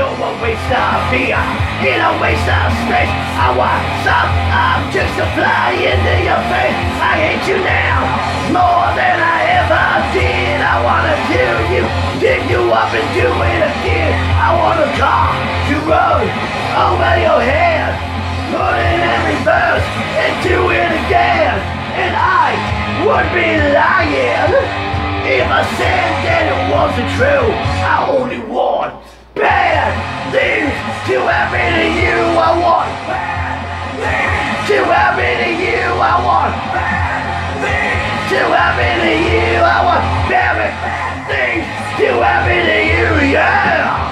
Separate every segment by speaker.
Speaker 1: you're a waste of fear. In a waste of space, I want some objects to fly into your face. I hate you now more than I ever did. I wanna kill you, dig you up and do it again. I want a car to run over your head, put it in reverse and do it again. And I would be lying if I said that it true. I only want bad things to happen to you. I want bad things to happen to you. I want bad things to happen to you. I want bad things to happen to you. Yeah.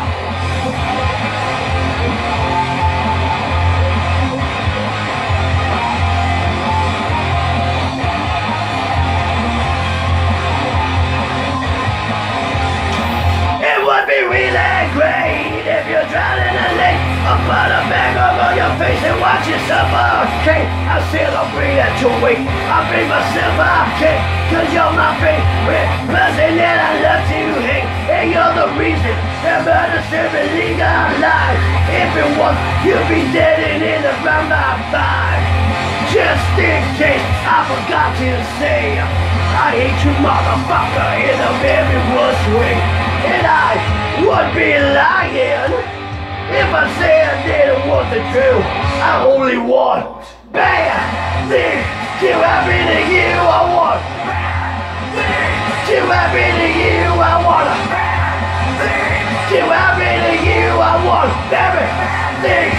Speaker 1: Put a bag over your face and watch yourself okay. I celebrate at your weight. I bring myself okay. Cause you're my favorite person that I love to hate. And you're the reason that murder be legalized. If it was, you'd be dead and in around my five. Just in case I forgot to say, I hate you, motherfucker, in a very worst way. And I would be lying if I say I did it wasn't true. I only want bad things to happen to you. I want bad things to happen to you. I want bad things to happen to you. I want very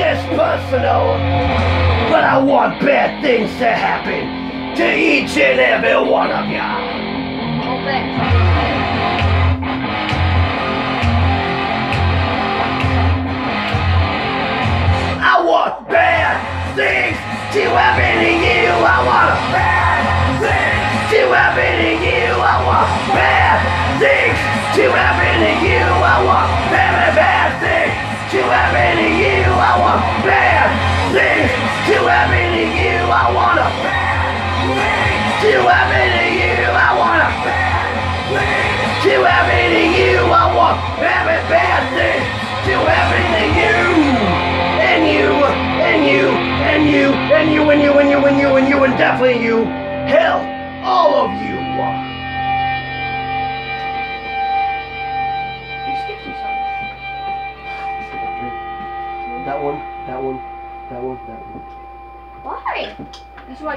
Speaker 1: this personal, but I want bad things to happen to each and every one of
Speaker 2: thanks.
Speaker 1: I want bad things to happen to you. I want bad things to happen to you. I want bad things to happen to you. I want very bad things to happen to you.
Speaker 2: 好啊。
Speaker 1: That one, that one, that one, that one.
Speaker 2: Why? That's why